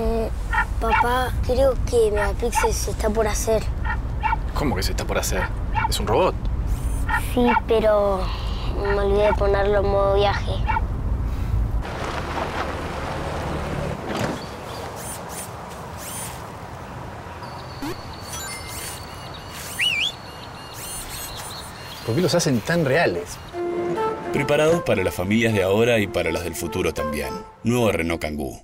Eh, papá, creo que Megapixel se está por hacer. ¿Cómo que se está por hacer? ¿Es un robot? Sí, pero me olvidé de ponerlo en modo viaje. ¿Por qué los hacen tan reales? Preparados para las familias de ahora y para las del futuro también. Nuevo Renault Kangoo.